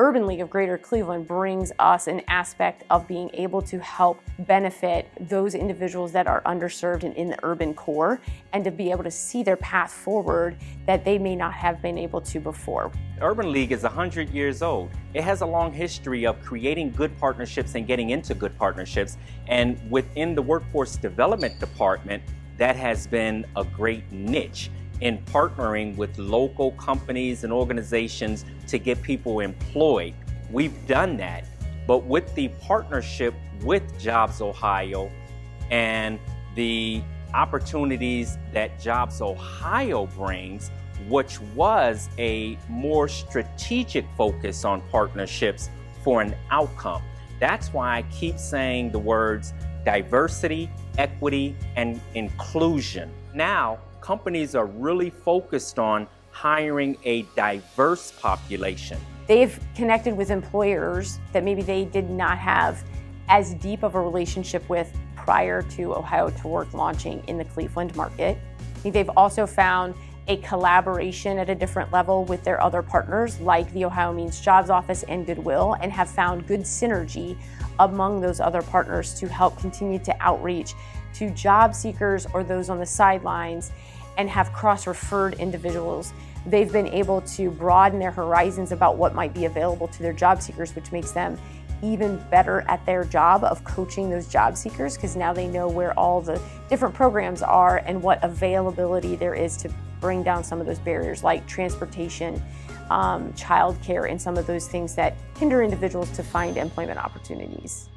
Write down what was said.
Urban League of Greater Cleveland brings us an aspect of being able to help benefit those individuals that are underserved and in the urban core and to be able to see their path forward that they may not have been able to before. Urban League is 100 years old. It has a long history of creating good partnerships and getting into good partnerships. And within the Workforce Development Department, that has been a great niche in partnering with local companies and organizations to get people employed. We've done that, but with the partnership with JobsOhio and the opportunities that JobsOhio brings, which was a more strategic focus on partnerships for an outcome. That's why I keep saying the words diversity, equity, and inclusion. Now, companies are really focused on hiring a diverse population. They've connected with employers that maybe they did not have as deep of a relationship with prior to Ohio to Work launching in the Cleveland market. I think they've also found a collaboration at a different level with their other partners like the Ohio Means Jobs Office and Goodwill and have found good synergy among those other partners to help continue to outreach to job seekers or those on the sidelines and have cross-referred individuals. They've been able to broaden their horizons about what might be available to their job seekers, which makes them even better at their job of coaching those job seekers because now they know where all the different programs are and what availability there is to bring down some of those barriers like transportation, um, childcare, and some of those things that hinder individuals to find employment opportunities.